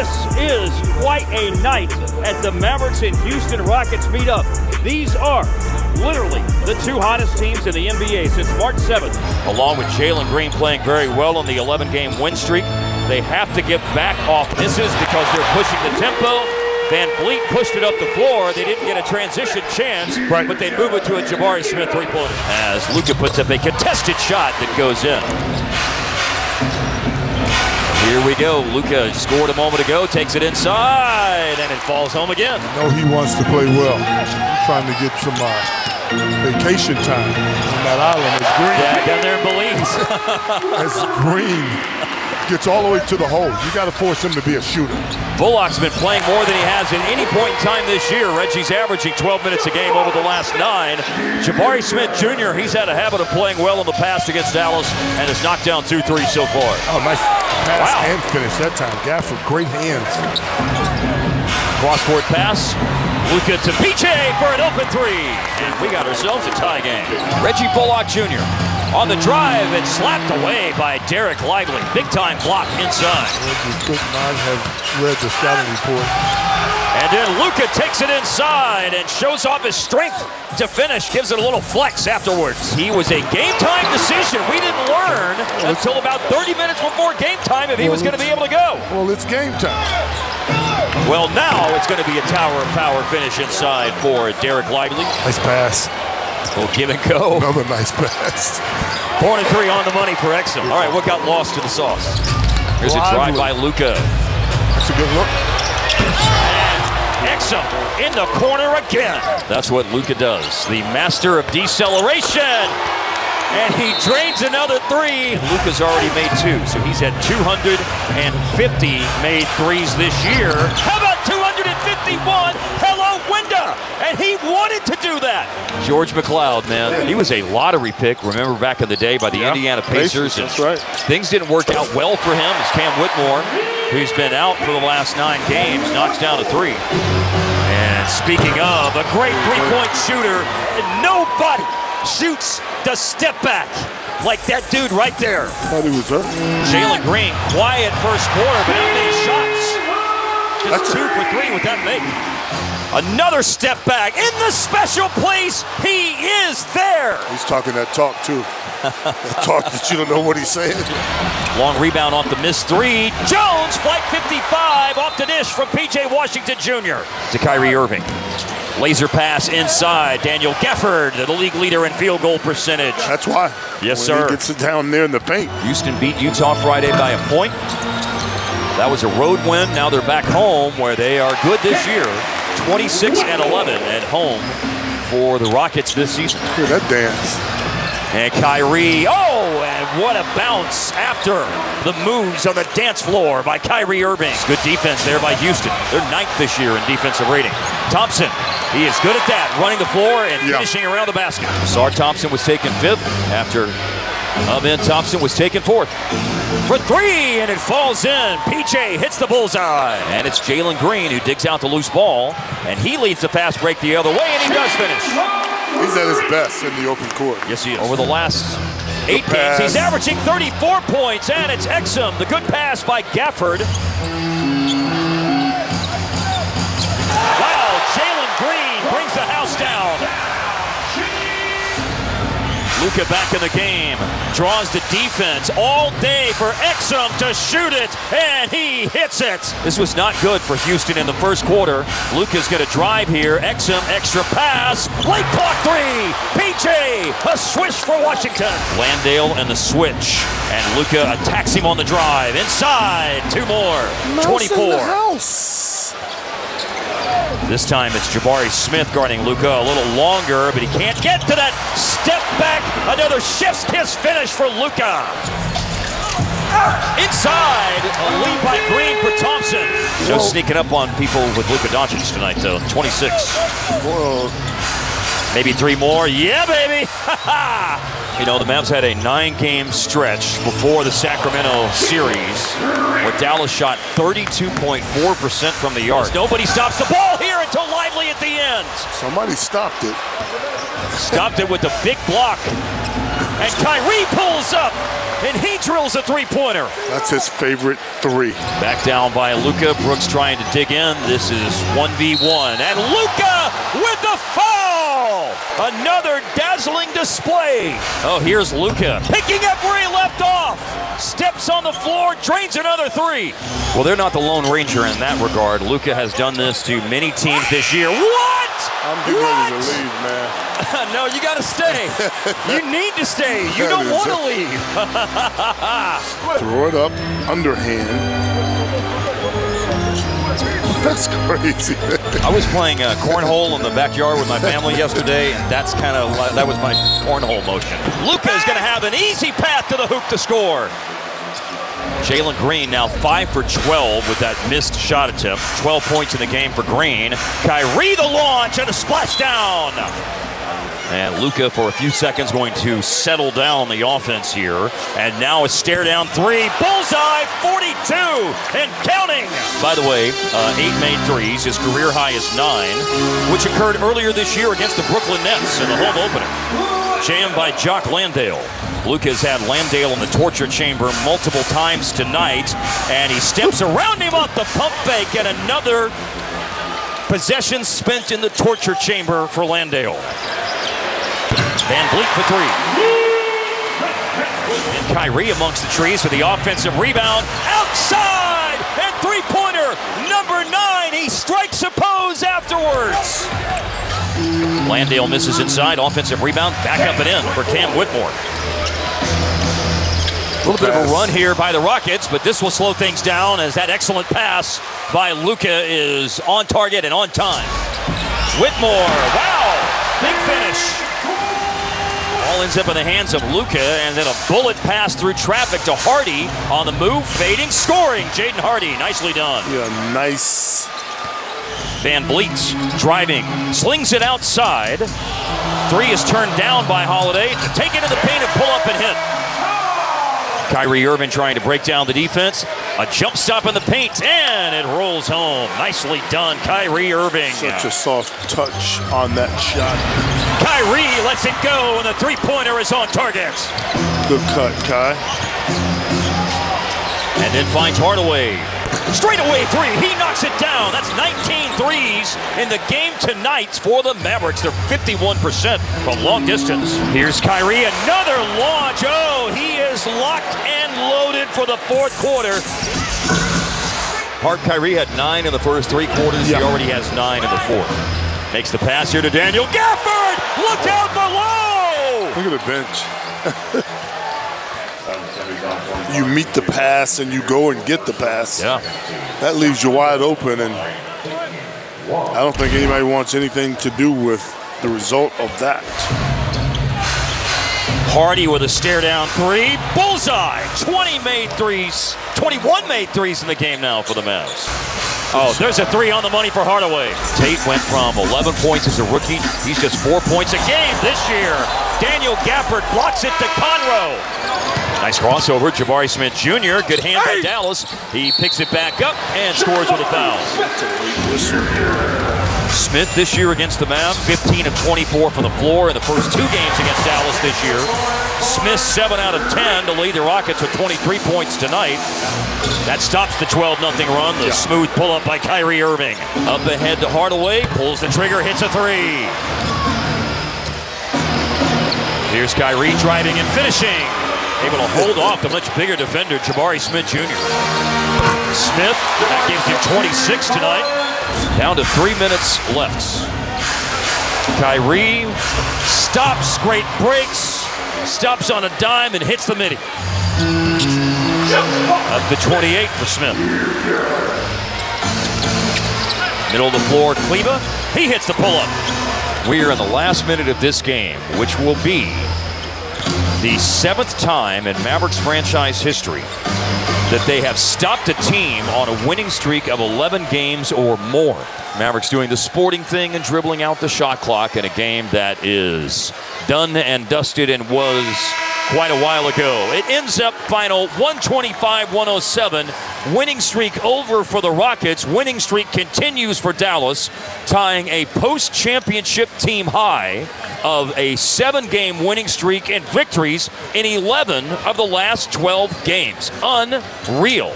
This is quite a night at the Mavericks and Houston Rockets meet up. These are literally the two hottest teams in the NBA since March 7th. Along with Jalen Green playing very well on the 11 game win streak, they have to get back off misses because they're pushing the tempo. Van Vleet pushed it up the floor. They didn't get a transition chance, Right. but they move it to a Jabari Smith three-pointer. As Luka puts up a contested shot that goes in. Here we go. Luka scored a moment ago, takes it inside, and it falls home again. know he wants to play well. Trying to get some uh, vacation time on that island It's Green, Yeah, down there in Belize. as Green gets all the way to the hole. You got to force him to be a shooter. Bullock's been playing more than he has at any point in time this year. Reggie's averaging 12 minutes a game over the last nine. Jabari Smith Jr., he's had a habit of playing well in the past against Dallas and has knocked down two threes so far. Oh, nice pass Wow. and finish that time. Gafford, great hands. Cross-court pass. Luka to PJ for an open three. And we got ourselves a tie game. Reggie Bullock Jr. on the drive and slapped away by Dereck Lively. Big time block inside. Reggie could not have read the scouting report. And then Luka takes it inside and shows off his strength to finish. Gives it a little flex afterwards. He was a game time decision. We didn't learn until about 30 minutes before game time if he was going to be able to go. Well, it's game time. Well, now it's going to be a tower of power finish inside for Dereck Lively. Nice pass. We'll give and go. Another nice pass. Four and three on the money for Exum. All right, what got lost to the sauce? Here's a drive by Luka. That's a good look. Exum in the corner again. That's what Luka does. The master of deceleration. And he drains another three. Luka's already made two, so he's had 250 made threes this year. And he wanted to do that. George McLeod, man, he was a lottery pick. Remember back in the day by the Yeah, Indiana Pacers. Pacers, that's right. Things didn't work out well for him as Cam Whitmore, who's been out for the last nine games, knocks down a three. And speaking of, a great three-point shooter, nobody shoots the step back like that dude right there. Thought he was hurt. Jalen Green, quiet first quarter, but not many shots. That's- two for three with that make. Another step back in the special place. He is there. He's talking that talk too. that talk that you don't know what he's saying. Long rebound off the missed three. Jones, flight 55, off the dish from PJ Washington Jr. to Kyrie Irving. Laser pass inside. Daniel Gafford, the league leader in field goal percentage. That's why. Yes, when sir. He gets it down there in the paint. Houston beat Utah Friday by a point. That was a road win. Now they're back home where they are good this year. 26 and 11 at home for the Rockets this season. Look at that dance. And Kyrie, oh, and what a bounce after the moves on the dance floor by Kyrie Irving. Good defense there by Houston. They're ninth this year in defensive rating. Thompson, he is good at that, running the floor and Yeah. finishing around the basket. Sar Thompson was taken fifth after Amen Thompson was taken fourth. For three, and it falls in. PJ hits the bullseye. And it's Jalen Green who digs out the loose ball, and he leads the fast break the other way, and he does finish. He's at his best in the open court. Yes, he is. Over the last eight games, he's averaging 34 points, and it's Exum. The good pass by Gafford. Luka back in the game, draws the defense all day for Exum to shoot it, and he hits it. This was not good for Houston in the first quarter. Luka's going to drive here. Exum, extra pass, late clock three. PJ, a swish for Washington. Landale and the switch, and Luka attacks him on the drive. Inside, two more. 24. House. This time it's Jabari Smith guarding Luka a little longer, but he can't get to that step back. Another chef's kiss finish for Luka. Inside, a lead by Green for Thompson. No sneaking up on people with Luka Doncic tonight, though. 26. Well, Maybe three more. Yeah, baby. you know, the Mavs had a nine-game stretch before the Sacramento series where Dallas shot 32.4% from the yard. Nobody stops the ball here until Lively at the end. somebody stopped it. Stopped it with the big block. And Kyrie pulls up and he drills a three-pointer. That's his favorite three. Back down by Luka. Brooks trying to dig in. This is 1v1. And Luka with the foul! Another dazzling display. Oh, here's Luka. picking up where he left off. Steps on the floor, drains another three. Well, they're not the Lone Ranger in that regard. Luka has done this to many teams this year. What? I'm getting what? ready to leave, man. no, you got to stay. you need to stay. You That don't want to leave. Throw it up, underhand. That's crazy. I was playing uh, cornhole in the backyard with my family yesterday, and that's kind of that was my cornhole motion. Luka is going to have an easy path to the hoop to score. Jalen Green now 5 for 12 with that missed shot attempt. 12 points in the game for Green. Kyrie the launch and a splashdown. And Luka, for a few seconds, going to settle down the offense here. And now a stare down three. Bullseye, 42 and counting. By the way, uh, eight made threes. His career high is nine, which occurred earlier this year against the Brooklyn Nets in the home opener. Jammed by Jock Landale. Luka has had Landale in the torture chamber multiple times tonight, and he steps around him off the pump fake, and another possession spent in the torture chamber for Landale. VanVleet for three. And Kyrie amongst the trees for the offensive rebound. Outside! And three-pointer, number nine. He strikes a pose afterwards. Landale misses inside. Offensive rebound. Back up and in for Cam Whitmore. A little bit of a run here by the Rockets, but this will slow things down as that excellent pass by Luka is on target and on time. Whitmore, wow, big finish. Ends up in the hands of Luka, and then a bullet pass through traffic to Hardy on the move, fading, scoring. Jaden Hardy, nicely done. Yeah, nice. VanVleet driving, slings it outside. Three is turned down by Holiday to take it in the paint and pull up and hit. Kyrie Irving trying to break down the defense. A jump stop in the paint, and it rolls home. Nicely done, Kyrie Irving. Such a soft touch on that shot. Kyrie lets it go, and the three-pointer is on target. Good cut, Kai. And then finds Hardaway. Straight away three. He knocks it down. That's 19 threes in the game tonight for the Mavericks. They're 51% from long distance. Here's Kyrie. Another launch. Oh, he is locked and loaded for the fourth quarter. Hard Kyrie had nine in the first three quarters. He already has nine in the fourth. Makes the pass here to Daniel Gafford. Look out below. Look at the bench. you meet the pass and you go and get the pass. Yeah. That leaves you wide open, and I don't think anybody wants anything to do with the result of that. Hardy with a stare down three. Bullseye. 20 made threes. 21 made threes in the game now for the Mavs. Oh, there's a three on the money for Hardaway. Tate went from 11 points as a rookie. He's just four points a game this year. Daniel Gafford blocks it to Conroe. Nice crossover. Jabari Smith Jr. Good hand by Dallas. He picks it back up and scores with a foul. Smith this year against the Mavs, 15 of 24 from the floor in the first two games against Dallas this year. Smith 7 out of 10 to lead the Rockets with 23 points tonight. That stops the 12 0 run. The smooth pull up by Kyrie Irving. Up ahead to Hardaway, pulls the trigger, hits a three. Here's Kyrie driving and finishing. Able to hold off the much bigger defender, Jabari Smith Jr. Smith, that gives him 26 tonight. Down to three minutes left. Kyrie stops, great breaks, stops on a dime and hits the midi. Up to 28 for Smith. Middle of the floor, Kleber. He hits the pull-up. We are in the last minute of this game, which will be the seventh time in Mavericks franchise history that they have stopped a team on a winning streak of 11 games or more. Mavericks doing the sporting thing and dribbling out the shot clock in a game that is done and dusted and was quite a while ago. It ends up final 125 107. Winning streak over for the Rockets. Winning streak continues for Dallas, tying a post championship team high of a seven game winning streak and victories in 11 of the last 12 games. Unreal.